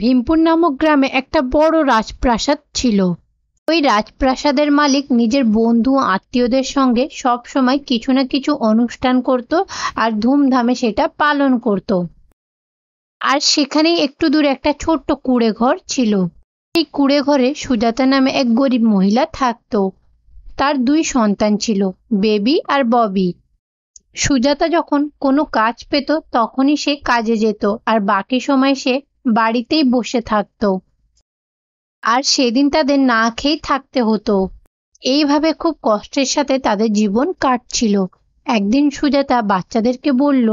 ভীমপুর নামক গ্রামে একটা বড় রাজপ্রাসাদ ছিল। ওই রাজপ্রাসাদের মালিক নিজের বন্ধু আত্মীয়দের সঙ্গে সব সময় কিছু না কিছু অনুষ্ঠান করত আর ধুমধামে সেটা পালন করত। আর সেখানেই একটু দূরে একটা ছোট্ট কুড়ে ঘর ছিল। এই কুড়ে ঘরে সুজাতা নামে এক গরিব মহিলা থাকত। তার দুই সন্তান ছিল, বেবি আর ববি। সুজাতা যখন কোনো কাজ পেত তখনই সে কাজে যেত আর বাকি সময় সে বাড়িতেই বসে থাকত। আর সেদিন তাদের না খেয়েই থাকতে হতো। এইভাবে খুব কষ্টের সাথে তাদের জীবন কাটছিল। একদিন সুজাতা বাচ্চাদেরকে বলল,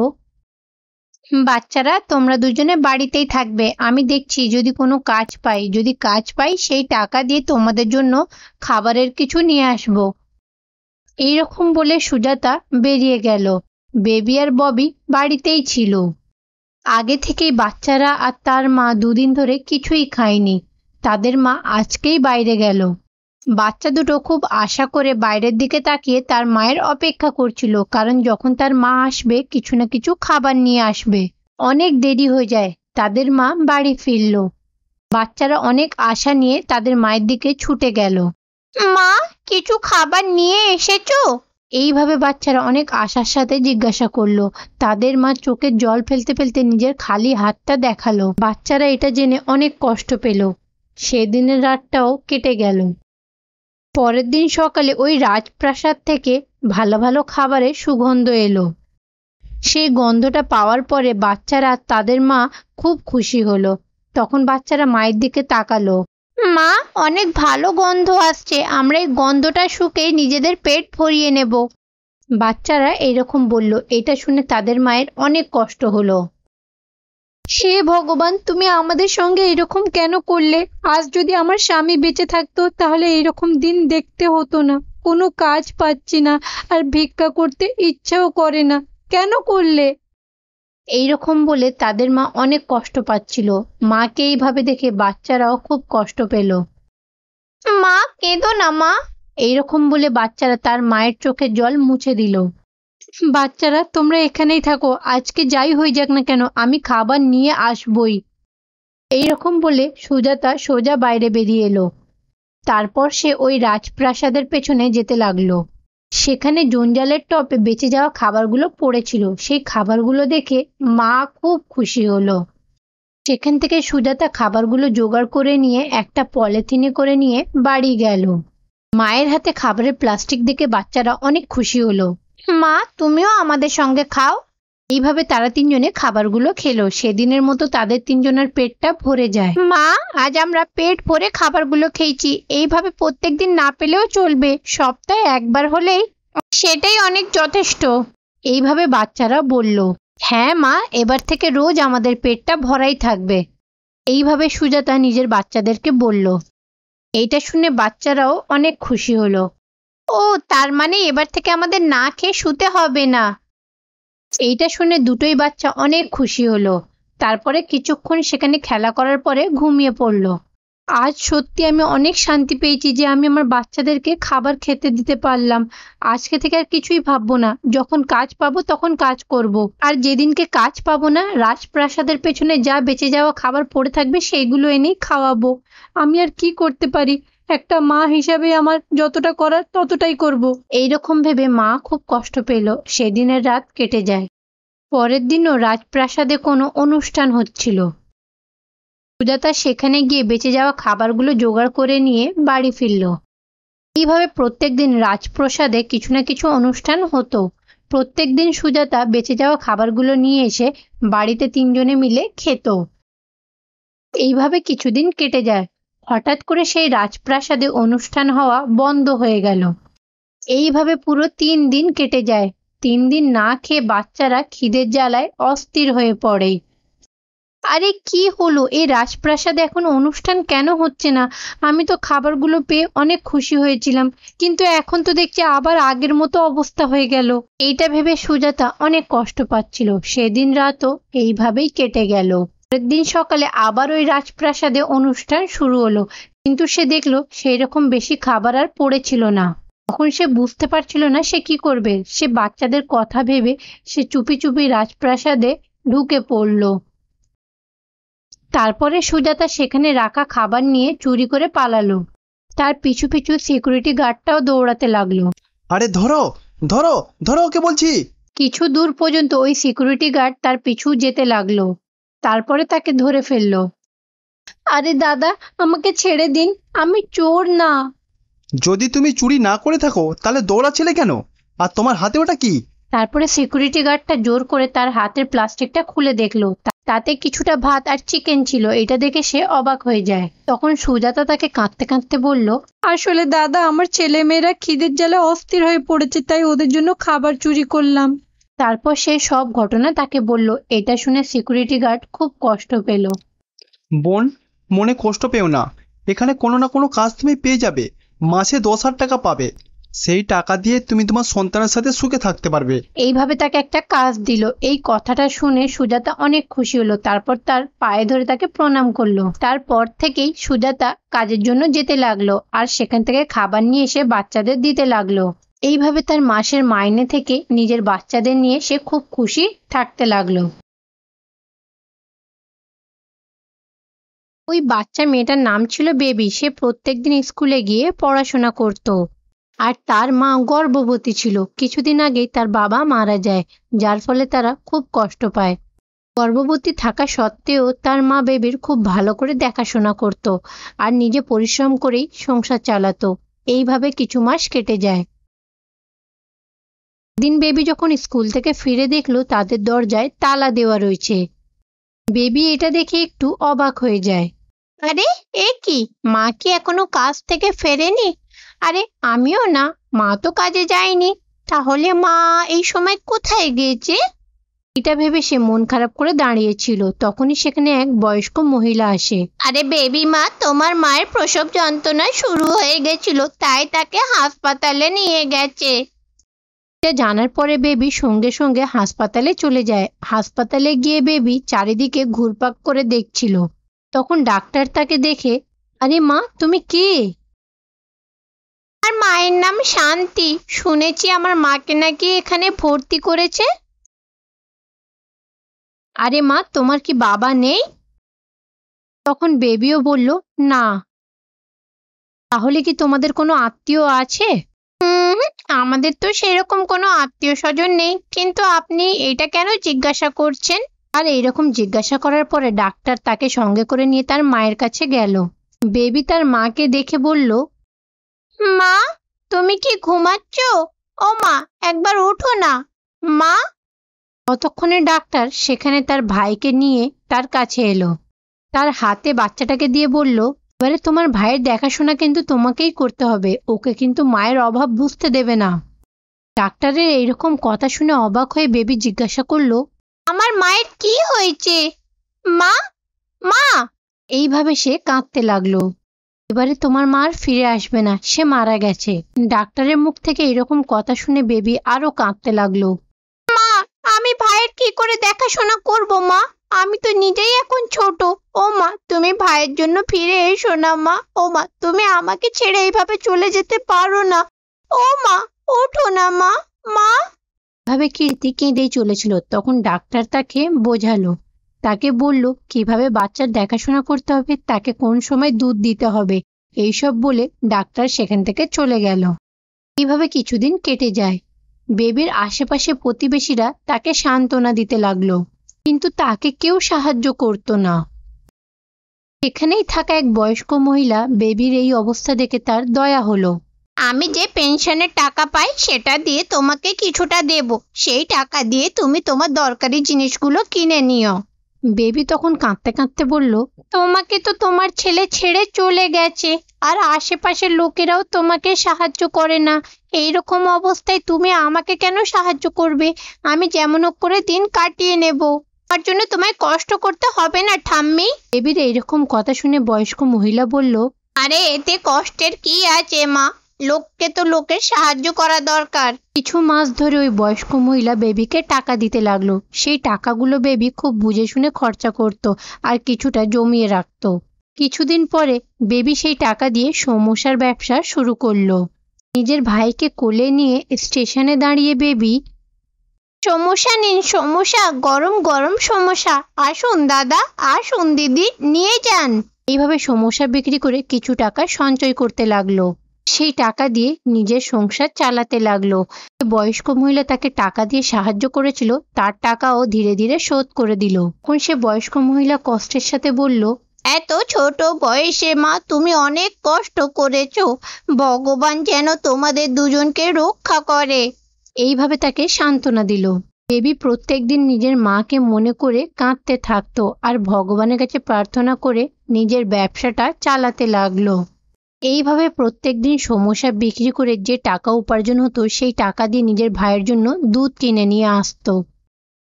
বাচ্চারা, তোমরা দুজনে বাড়িতেই থাকবে। আমি দেখছি যদি কোনো কাজ পাই, যদি কাজ পাই, সেই টাকা দিয়ে তোমাদের জন্য খাবারের কিছু নিয়ে আসব। এইরকম বলে সুজাতা বেরিয়ে গেল। বেবি আর ববি বাড়িতেই ছিল। আগে থেকেই বাচ্চারা আর তার মা দুদিন ধরে কিছুই খায়নি। তাদের মা আজকেই বাইরে গেল। বাচ্চা দুটো খুব আশা করে বাইরের দিকে তাকিয়ে তার মায়ের অপেক্ষা করছিল, কারণ যখন তার মা আসবে, কিছু না কিছু খাবার নিয়ে আসবে। অনেক দেরি হয়ে যায়, তাদের মা বাড়ি ফিরল। বাচ্চারা অনেক আশা নিয়ে তাদের মায়ের দিকে ছুটে গেল। মা, কিছু খাবার নিয়ে এসেছ? এইভাবে বাচ্চারা অনেক আশার সাথে জিজ্ঞাসা করল। তাদের মা চোখের জল ফেলতে ফেলতে নিজের খালি হাতটা দেখাল। বাচ্চারা এটা জেনে অনেক কষ্ট পেল। সেদিনের রাতটাও কেটে গেল। পরের দিন সকালে ওই রাজপ্রাসাদ থেকে ভালো ভালো খাবারের সুগন্ধ এলো। সেই গন্ধটা পাওয়ার পরে বাচ্চারা তাদের মা খুব খুশি হলো। তখন বাচ্চারা মায়ের দিকে তাকালো। মা, অনেক ভালো গন্ধ আসছে। আমরা এই গন্ধটা শুকে নিজেদের পেট ভরিয়ে নেব। বাচ্চারা এরকম বলল। এটা শুনে তাদের মায়ের অনেক কষ্ট হলো। সে ভগবান, তুমি আমাদের সঙ্গে এরকম কেন করলে? আজ যদি আমার স্বামী বেঁচে থাকতো, তাহলে এরকম দিন দেখতে হতো না। কোনো কাজ পাচ্ছি না, আর ভিক্ষা করতে ইচ্ছাও করে না। কেন করলে? এইরকম বলে তাদের মা অনেক কষ্ট পাচ্ছিল। মাকে এইভাবে দেখে বাচ্চারাও খুব কষ্ট পেল। মা, কেঁদো না মা। এইরকম বলে বাচ্চারা তার মায়ের চোখে জল মুছে দিল। বাচ্চারা, তোমরা এখানেই থাকো। আজকে যাই হয়ে যাক না কেন, আমি খাবার নিয়ে আসবই। এইরকম বলে সুজাতা সোজা বাইরে বেরিয়ে এলো। তারপর সে ওই রাজপ্রাসাদের পেছনে যেতে লাগল। সেখানে জঞ্জালের টপে বেঁচে যাওয়া খাবারগুলো পড়েছিল। সেই খাবারগুলো দেখে মা খুব খুশি হলো। সেখান থেকে সুজাতা খাবারগুলো জোগাড় করে নিয়ে একটা পলিথিনে করে নিয়ে বাড়ি গেল। মায়ের হাতে খাবারের প্লাস্টিক দেখে বাচ্চারা অনেক খুশি হলো। মা, তুমিও আমাদের সঙ্গে খাও। এইভাবে তারা তিনজনে খাবারগুলো খেলো। সেদিনের মতো তাদের তিনজনের পেটটা ভরে যায়। মা আজ আমরা পেট ভরে খাবারগুলো খেয়েছি। এইভাবে প্রত্যেকদিন না পেলেও চলবে। সপ্তাহে একবার হলেই সেটাই অনেক যথেষ্ট। এইভাবে বাচ্চারা বলল হ্যাঁ মা এবার থেকে রোজ আমাদের পেটটা ভরাই থাকবে। এইভাবে সুজাতা নিজের বাচ্চাদেরকে বলল। এইটা শুনে বাচ্চারাও অনেক খুশি হলো। ও তার মানে এবার থেকে আমাদের না খেয়ে শুতে হবে না? এইটা শুনে দুটোই বাচ্চা অনেক খুশি হলো। তারপরে কিছুক্ষণ সেখানে খেলা করার পরে ঘুমিয়ে পড়ল। আজ সত্যি আমি অনেক শান্তি পেয়েছি যে আমি আমার বাচ্চাদেরকে খাবার খেতে দিতে পারলাম। আজকে থেকে আর কিছুই ভাববো না। যখন কাজ পাবো তখন কাজ করব। আর যেদিনকে কাজ পাবো না, রাজপ্রাসাদের পেছনে যা বেঁচে যাওয়া খাবার পড়ে থাকবে সেইগুলো এনেই খাওয়াবো। আমি আর কি করতে পারি? একটা মা হিসাবে আমার যতটা করার ততটাই করব। এইরকম ভেবে মা খুব কষ্ট পেল। সেদিনের রাত কেটে যায়। পরের দিনও রাজপ্রাসাদে কোনো অনুষ্ঠান হচ্ছিল। সুজাতা সেখানে গিয়ে বেঁচে যাওয়া খাবারগুলো জোগাড় করে নিয়ে বাড়ি ফিরল। এইভাবে প্রত্যেক দিন রাজপ্রসাদে কিছু না কিছু অনুষ্ঠান হতো। প্রত্যেক দিন সুজাতা বেঁচে যাওয়া খাবারগুলো নিয়ে এসে বাড়িতে তিনজনে মিলে খেত। এইভাবে কিছুদিন কেটে যায়। হঠাৎ করে সেই রাজপ্রাসাদে অনুষ্ঠান হওয়া বন্ধ হয়ে গেল। এইভাবে পুরো তিন দিন কেটে যায়। তিন দিন না খেয়ে বাচ্চারা খিদের জ্বালায় অস্থির হয়ে পড়ে। আরে কি হলো? এই রাজপ্রাসাদে এখন অনুষ্ঠান কেন হচ্ছে না? আমি তো খাবারগুলো পেয়ে অনেক খুশি হয়েছিলাম। কিন্তু এখন তো দেখছি আবার আগের মতো অবস্থা হয়ে গেল। এইটা ভেবে সুজাতা অনেক কষ্ট পাচ্ছিল। সেদিন রাতও এইভাবেই কেটে গেল। পরের দিন সকালে আবার ওই রাজপ্রাসাদে অনুষ্ঠান শুরু হলো। কিন্তু সে দেখল সেই রকম বেশি খাবার আর পড়েছিল না। তখন সে বুঝতে পারছিল না সে কি করবে। সে বাচ্চাদের কথা ভেবে সে চুপি চুপি রাজপ্রাসাদে ঢুকে পড়ল। তারপরে সুজাতা সেখানে রাখা খাবার নিয়ে চুরি করে পালালো। তার পিছু পিছু সিকিউরিটি গার্ডটাও দৌড়াতে লাগল। আরে ধরো ধরো ধরো ওকে বলছি। কিছু দূর পর্যন্ত ওই সিকিউরিটি গার্ড তার পিছু যেতে লাগল। তারপরে তাকে ধরে ফেলল। আরে দাদা আমাকে ছেড়ে দিন আমি চোর না। যদি তুমি চুরি না করে থাকো তাহলে দৌড়া দৌড়াচ্ছিলে কেন? আর তোমার হাতে ওটা কি? তারপরে সিকিউরিটি গার্ডটা জোর করে তার হাতের প্লাস্টিকটা খুলে দেখল। তা- তাতে কিছুটা ভাত আর চিকেন ছিল এটা দেখে সে অবাক হয়ে যায়। তখন সুজাতা তাকে কাঁদতে কাঁদতে বলল আসলে দাদা আমার ছেলে মেয়েরা খিদের জ্বালা অস্থির হয়ে পড়েছে তাই ওদের জন্য খাবার চুরি করলাম। তারপর সে সব ঘটনা তাকে বলল। এটা শুনে সিকিউরিটি গার্ড খুব কষ্ট পেল। বোন মনে কষ্ট পেও না। এখানে কোনো না কোনো কাজ তুমি পেয়ে যাবে। মাসে দশ হাজার টাকা পাবে। সেই টাকা দিয়ে তুমি তোমার সন্তানের সাথে সুখে থাকতে পারবে। এইভাবে তাকে একটা কাজ দিল। এই কথাটা শুনে সুজাতা অনেক খুশি হলো। তারপর তার পায়ে ধরে তাকে প্রণাম করল। তারপর থেকেই সুজাতা কাজের জন্য যেতে লাগল। আর সেখান থেকে খাবার নিয়ে এসে বাচ্চাদের দিতে লাগল। এইভাবে তার মাসের মাইনে থেকে নিজের বাচ্চাদের নিয়ে সে খুব খুশি থাকতে লাগল। ওই বাচ্চা মেয়েটার নাম ছিল বেবি। সে প্রত্যেকদিন স্কুলে গিয়ে পড়াশোনা করত। আর তার মা গর্ভবতী ছিল। কিছুদিন আগেই তার বাবা মারা যায়, যার ফলে তারা খুব কষ্ট পায়। গর্ভবতী থাকা সত্ত্বেও তার মা বেবির খুব ভালো করে দেখাশোনা করত আর নিজে পরিশ্রম করেই সংসার চালাতো। এইভাবে কিছু মাস কেটে যায়। দিন বেবি যখন স্কুল থেকে ফিরে দেখল, তাদের দরজায় তালা দেওয়া রয়েছে। বেবি এটা দেখে একটু অবাক হয়ে যায়। আরে, এ কি? মা কি এখনও কাজ থেকে ফেরেনি? আরে, আমিও না। মা তো কাজে যায়নি। তাহলে মা এই সময় কোথায় গিয়েছে? এটা ভেবে সে মন খারাপ করে দাঁড়িয়েছিল। তখনই সেখানে এক বয়স্ক মহিলা আসে। আরে বেবি মা, তোমার মায়ের প্রসব যন্ত্রণা শুরু হয়ে গেছিল, তাই তাকে হাসপাতালে নিয়ে গেছে। এটা জানার পরে বেবি সঙ্গে সঙ্গে হাসপাতালে চলে যায়। হাসপাতালে গিয়ে বেবি চারিদিকে ঘুরপাক করে দেখছিল। তখন ডাক্তার তাকে দেখে, আরে মা, তুমি কে? আমার মায়ের নাম শান্তি। শুনেছি আমার মাকে নাকি এখানে ভর্তি করেছে। আরে মা, তোমার কি বাবা নেই? তখন বেবিও বলল, না। তাহলে কি তোমাদের কোনো আত্মীয় আছে? আমাদের তো সেরকম কোনো আত্মীয় স্বজন নেই, কিন্তু আপনি এটা কেন জিজ্ঞাসা করছেন? আর এইরকম জিজ্ঞাসা করার পরে ডাক্তার তাকে সঙ্গে করে নিয়ে তার মায়ের কাছে গেল। বেবি তার মাকে দেখে বলল, মা, তুমি কি ঘুমাচ্ছ? ও মা, একবার ওঠো না। মা? ততক্ষণে ডাক্তার সেখানে তার ভাইকে নিয়ে তার কাছে এলো। তার হাতে বাচ্চাটাকে দিয়ে বলল এবারে তোমার ভাইয়ের দেখাশোনা কিন্তু তোমাকেই করতে হবে। ওকে কিন্তু মায়ের অভাব বুঝতে দেবে না। ডাক্তারের এইরকম কথা শুনে অবাক হয়ে বেবি জিজ্ঞাসা করল, আমার মায়ের কি হয়েছে? মা? মা? এইভাবে সে কাঁদতে লাগল। এবারে তোমার মা আর ফিরে আসবে না, সে মারা গেছে। ডাক্তারের মুখ থেকে এরকম কথা শুনে বেবি আরও কাঁদতে লাগল। মা, আমি ভাইয়ের কি করে দেখাশোনা করব, মা? আমি তো নিজেই এখন ছোট। ও মা, তুমি ভাইয়ের জন্য ফিরে এসো না মা। ও মা, তুমি আমাকে ছেড়ে এইভাবে চলে যেতে পারো না। ও মা, ওঠো না মা। মা? ভাবে কীর্তি কেঁদেই চলেছিল। তখন ডাক্তার তাকে বোঝালো। তাকে বলল, কীভাবে বাচ্চার দেখাশোনা করতে হবে? তাকে কোন সময় দুধ দিতে হবে? এইসব বলে ডাক্তার সেখান থেকে চলে গেল। এইভাবে কিছুদিন কেটে যায়। বেবির আশেপাশে প্রতিবেশীরা তাকে সান্ত্বনা দিতে লাগল। কিন্তু তাকে কেউ সাহায্য করতো না। এখানেই থাকা এক বয়স্ক মহিলা বেবির এই অবস্থা দেখে তার দয়া হলো। আমি যে পেনশনের টাকা পাই সেটা দিয়ে তোমাকে কিছুটা দেব। সেই টাকা দিয়ে তুমি তোমার দরকারি জিনিসগুলো কিনে নিও। বেবি তখন কাঁদতে কাঁদতে বলল তোমাকে তো তোমার ছেলে ছেড়ে চলে গেছে আর আশেপাশের লোকেরাও তোমাকে সাহায্য করে না। এই রকম অবস্থায় তুমি আমাকে কেন সাহায্য করবে? আমি যেমন করে দিন কাটিয়ে নেব। তার জন্য তোমায় কষ্ট করতে হবে না, ঠাম্মি। বেবির এইরকম কথা শুনে বয়স্ক মহিলা বলল, আরে, এতে কষ্টের কি আছে, মা? লোককে তো লোকের সাহায্য করা দরকার। কিছু মাস ধরে ওই বয়স্ক মহিলা বেবিকে টাকা দিতে লাগল। সেই টাকাগুলো বেবি খুব বুঝে শুনে খরচা করত আর কিছুটা জমিয়ে রাখতো। কিছুদিন পরে বেবি সেই টাকা দিয়ে সমস্যার ব্যবসা শুরু করল। নিজের ভাইকে কোলে নিয়ে স্টেশনে দাঁড়িয়ে বেবি সমস্যা নিন, সমস্যা, গরম গরম সমস্যা। আসুন দাদা, আসুন দিদি, নিয়ে যান। এইভাবে সমস্যা বিক্রি করে কিছু টাকা সঞ্চয় করতে লাগল। সেই টাকা দিয়ে নিজের সংসার চালাতে লাগল। বয়স্ক মহিলা তাকে টাকা দিয়ে সাহায্য করেছিল, তার টাকাও ধীরে ধীরে শোধ করে দিল। তখন সে বয়স্ক মহিলা কষ্টের সাথে বলল, এত ছোট বয়সে, মা, তুমি অনেক কষ্ট করেছ। ভগবান যেন তোমাদের দুজনকে রক্ষা করে। এইভাবে তাকে সান্ত্বনা দিল। বেবি প্রত্যেকদিন নিজের মাকে মনে করে কাঁদতে থাকতো আর ভগবানের কাছে প্রার্থনা করে নিজের ব্যবসাটা চালাতে লাগল। এইভাবে প্রত্যেক দিন সমস্যা বিক্রি করে যে টাকা উপার্জন হতো, সেই টাকা দিয়ে নিজের ভাইয়ের জন্য দুধ কিনে নিয়ে আসতো।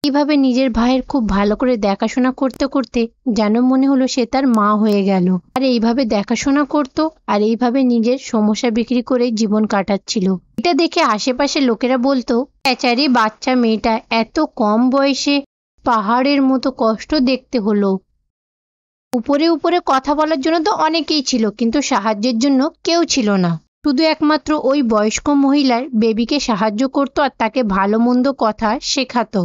এইভাবে নিজের ভাইয়ের খুব ভালো করে দেখাশোনা করতে করতে যেন মনে হলো সে তার মা হয়ে গেল। আর এইভাবে দেখাশোনা করতো আর এইভাবে নিজের সমস্যা বিক্রি করে জীবন কাটাচ্ছিল। এটা দেখে আশেপাশে লোকেরা বলতো, বেচারি বাচ্চা মেয়েটা এত কম বয়সে পাহাড়ের মতো কষ্ট দেখতে হলো। উপরে উপরে কথা বলার জন্য তো অনেকেই ছিল, কিন্তু সাহায্যের জন্য কেউ ছিল না। শুধু একমাত্র ওই বয়স্ক মহিলার বেবিকে সাহায্য করতো আর তাকে ভালো মন্দ কথা শেখাতো।